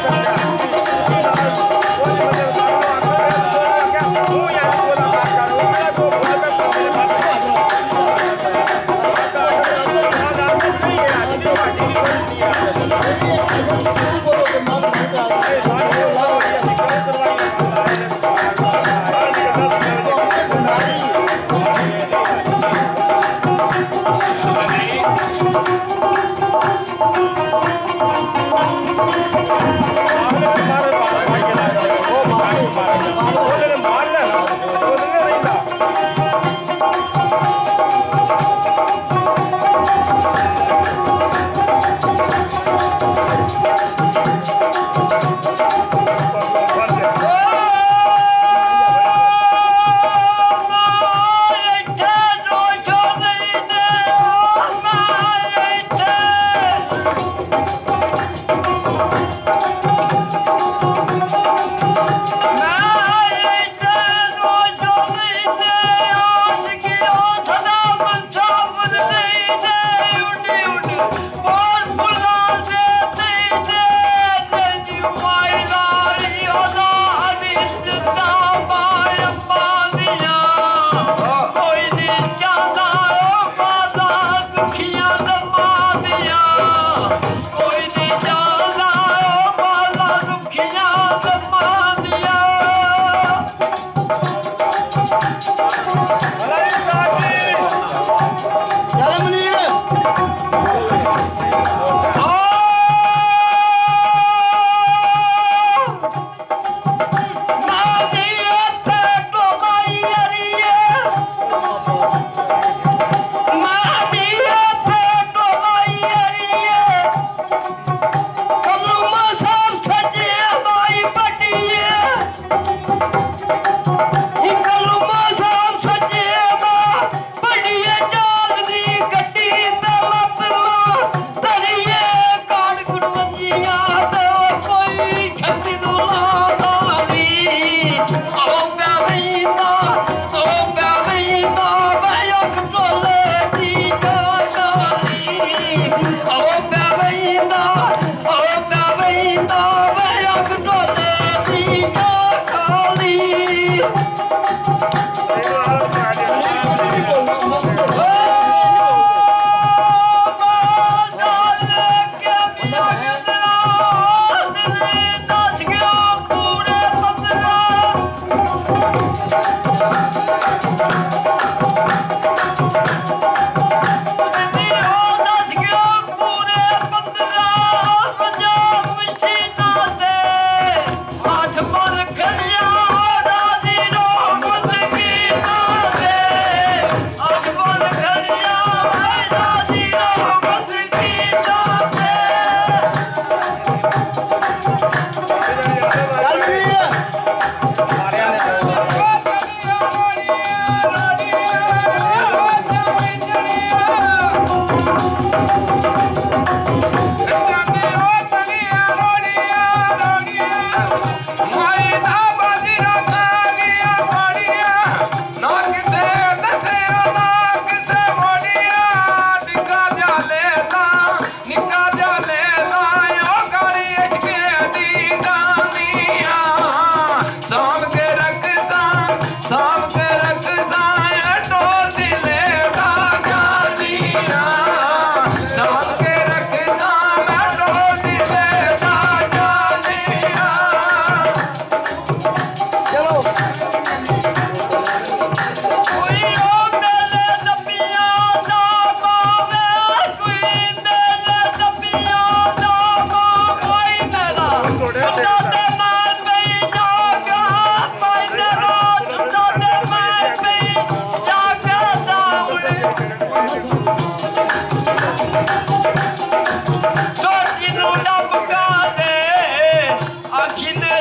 Come on. பார்க்கின்ற